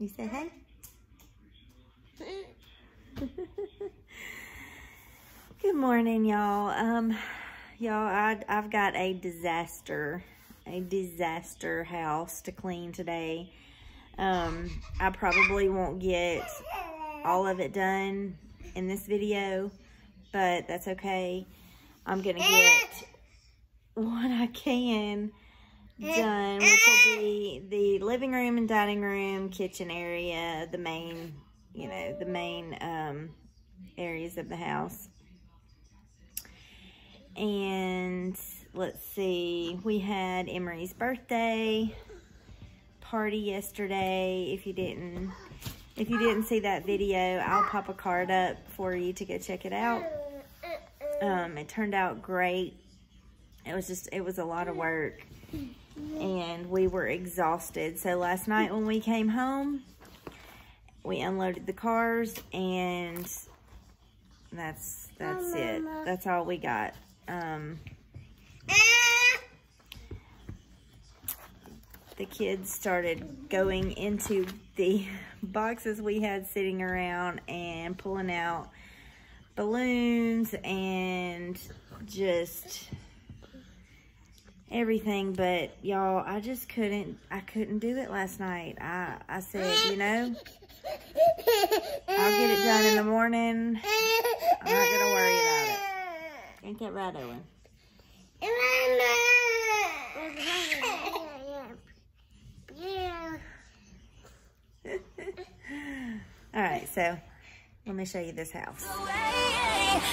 You say hey? Good morning, y'all. Um, y'all, I've got a disaster, a disaster house to clean today. Um, I probably won't get all of it done in this video, but that's okay. I'm gonna get what I can done, which will be the living room and dining room, kitchen area, the main, you know, the main um, areas of the house. And let's see, we had Emery's birthday party yesterday. If you didn't, if you didn't see that video, I'll pop a card up for you to go check it out. Um, it turned out great. It was just, it was a lot of work and we were exhausted. So last night when we came home, we unloaded the cars and that's, that's it. That's all we got. Um, the kids started going into the boxes we had sitting around and pulling out balloons and just everything but y'all i just couldn't i couldn't do it last night. I i said you know i'll get it done in the morning. I'm not gonna worry about it. Ain't that right owen? All right so let me show you this house.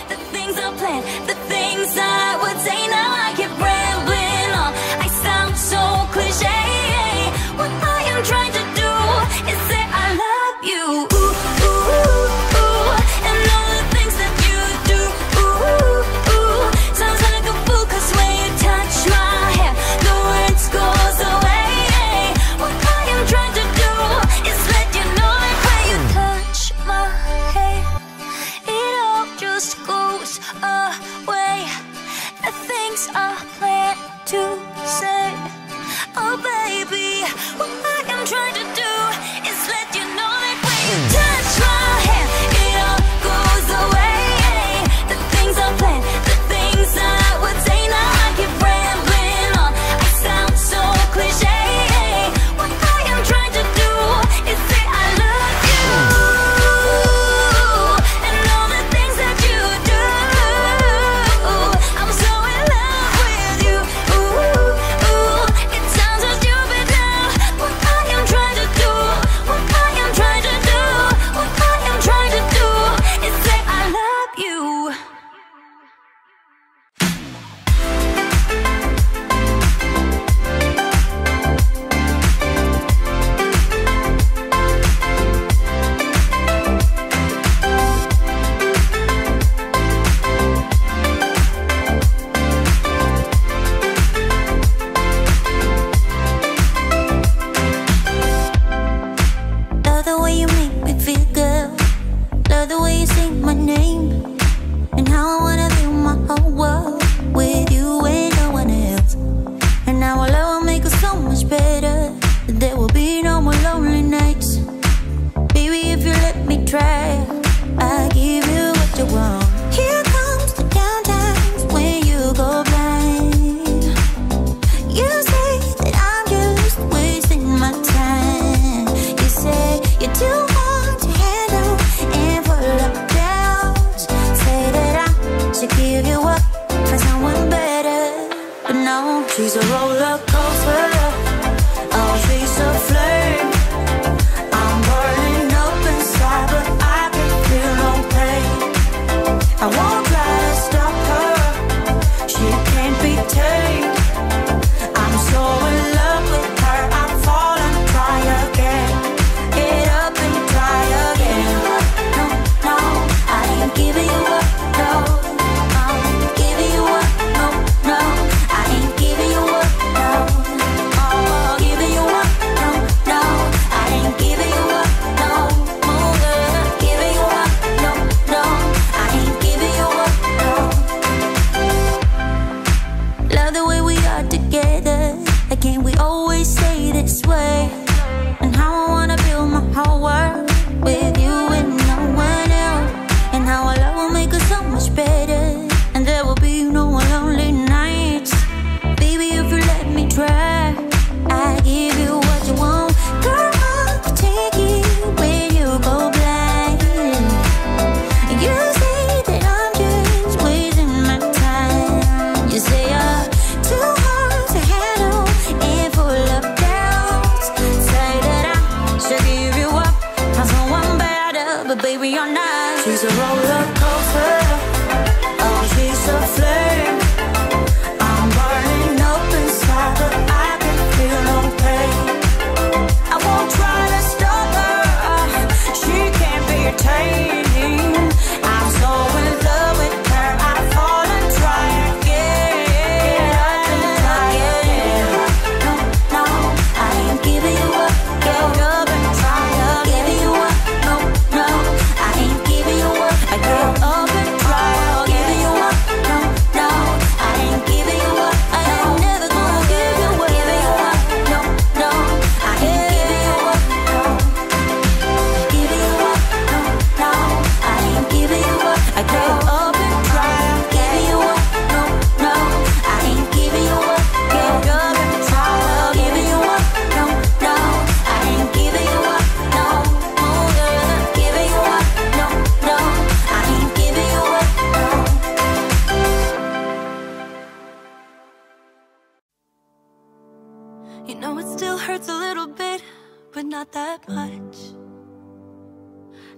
The things I planned, the things I would say now I rambling I sound so cliche. What I am trying to do is say I love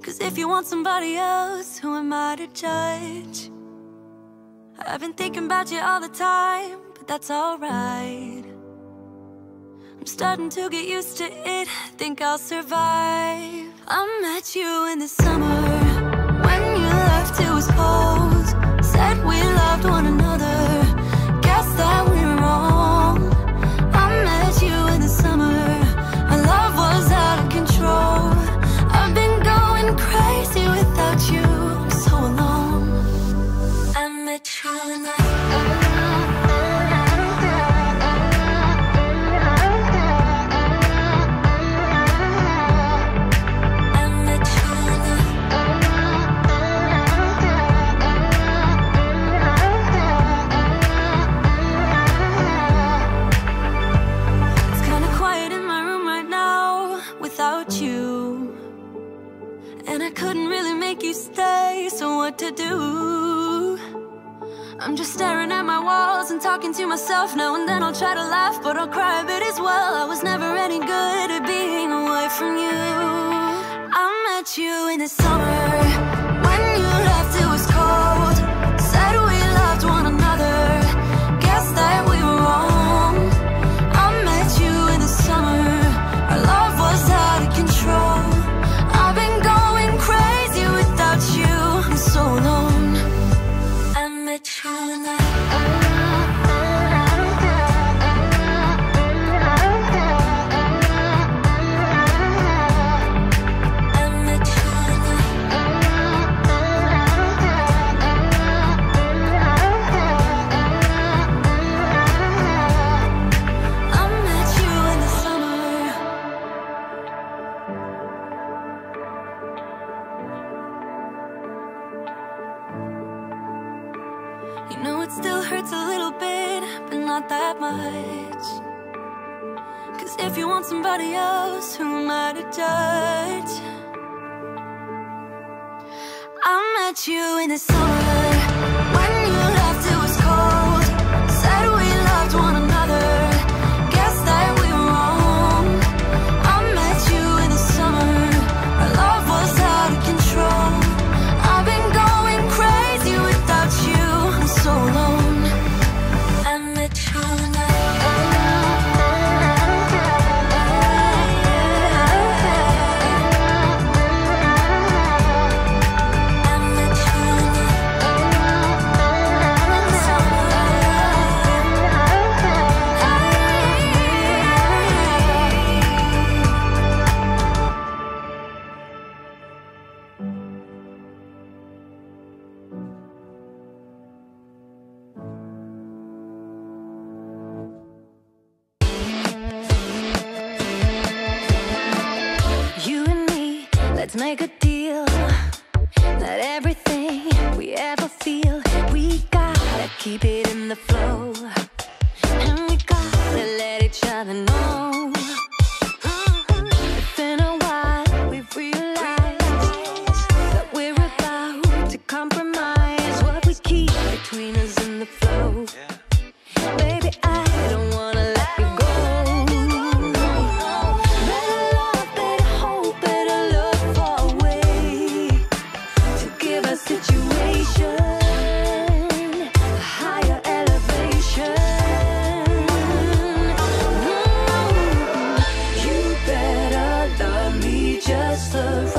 Cause if you want somebody else, who am I to judge? I've been thinking about you all the time, but that's alright. I'm starting to get used to it, think I'll survive. I met you in the summer. And I couldn't really make you stay, so what to do? I'm just staring at my walls and talking to myself now and then I'll try to laugh, but I'll cry a bit as well I was never any good at being away from you I met you in the summer Still hurts a little bit, but not that much. Cause if you want somebody else, who am I to judge? I met you in the summer. of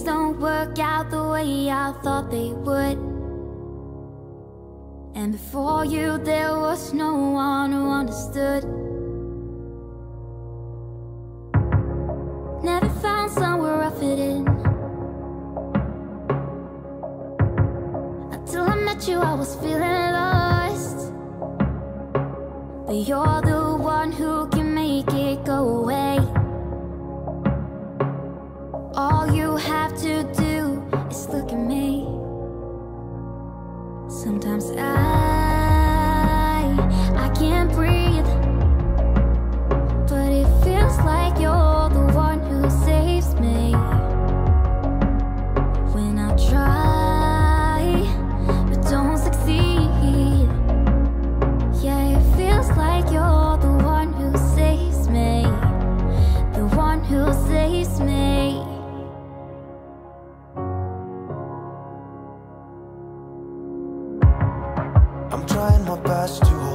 things don't work out the way I thought they would. And before you there was no one who understood. Never found somewhere I fit in. Until I met you I was feeling lost. But you're the one who my best to hold.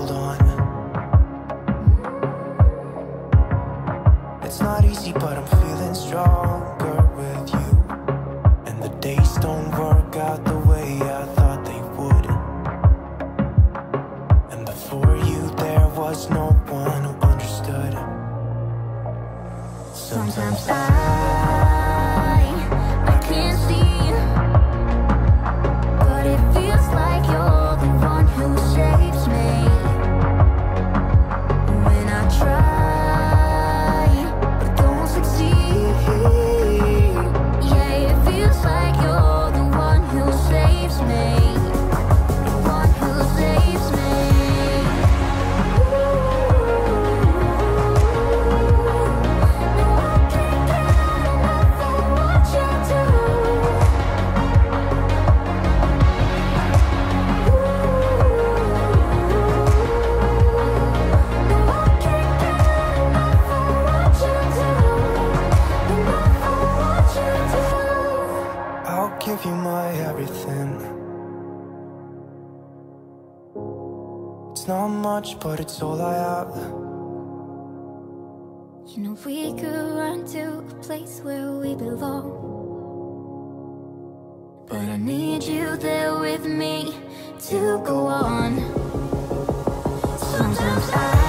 but it's all I have. You know, we could run to a place where we belong. But I need you there with me to go on. Sometimes I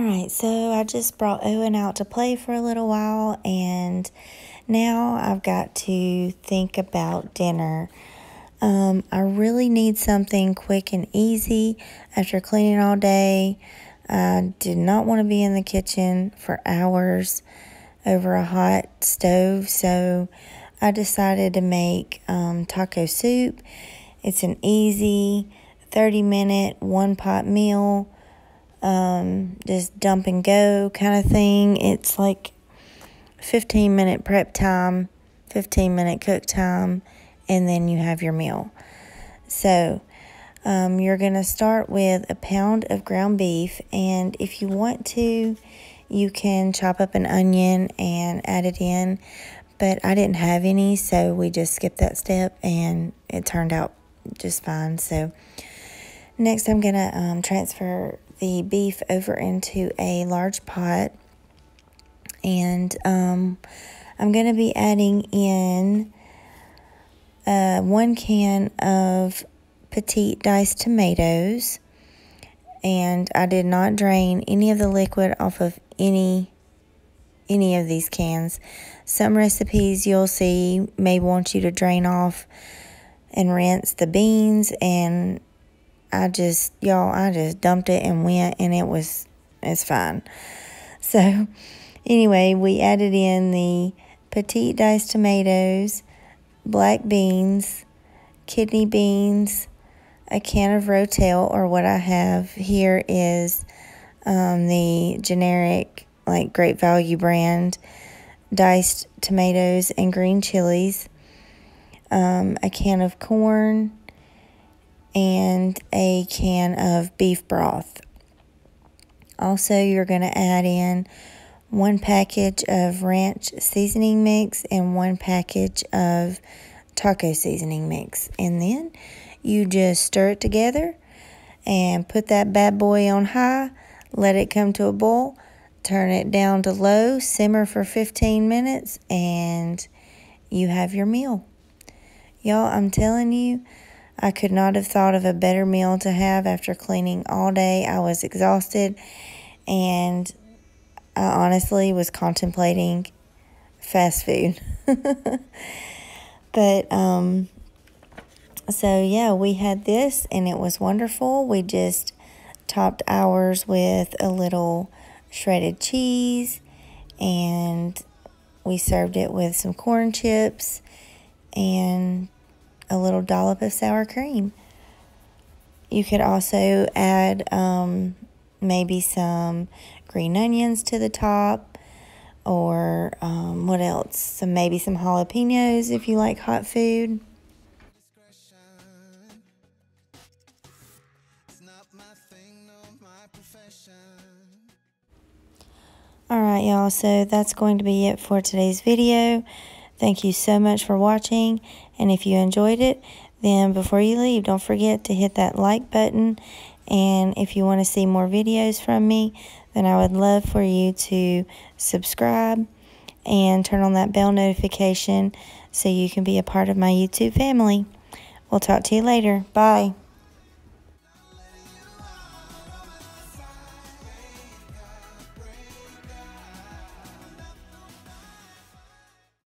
All right, so I just brought Owen out to play for a little while, and now I've got to think about dinner. Um, I really need something quick and easy after cleaning all day. I did not want to be in the kitchen for hours over a hot stove, so I decided to make um, taco soup. It's an easy 30 minute one pot meal um, just dump and go kind of thing. It's like 15 minute prep time, 15 minute cook time, and then you have your meal. So, um, you're going to start with a pound of ground beef, and if you want to, you can chop up an onion and add it in. But I didn't have any, so we just skipped that step, and it turned out just fine. So, next, I'm going to um, transfer the beef over into a large pot, and um, I'm going to be adding in uh, one can of petite diced tomatoes. And I did not drain any of the liquid off of any any of these cans. Some recipes you'll see may want you to drain off and rinse the beans and I just y'all I just dumped it and went and it was it's fine. So anyway, we added in the petite diced tomatoes, black beans, kidney beans, a can of Rotel, or what I have here is um, the generic, like Great Value brand, diced tomatoes and green chilies, um, a can of corn, and a can of beef broth. Also, you're going to add in one package of ranch seasoning mix and one package of taco seasoning mix. And then you just stir it together and put that bad boy on high, let it come to a boil, turn it down to low, simmer for 15 minutes, and you have your meal. Y'all, I'm telling you, I could not have thought of a better meal to have after cleaning all day. I was exhausted and I honestly was contemplating fast food. but um so yeah, we had this and it was wonderful. We just topped ours with a little shredded cheese and we served it with some corn chips and a little dollop of sour cream. You could also add um, maybe some green onions to the top or um, what else? Some maybe some jalapenos if you like hot food. Alright y'all, so that's going to be it for today's video. Thank you so much for watching, and if you enjoyed it, then before you leave, don't forget to hit that like button, and if you want to see more videos from me, then I would love for you to subscribe and turn on that bell notification so you can be a part of my YouTube family. We'll talk to you later. Bye.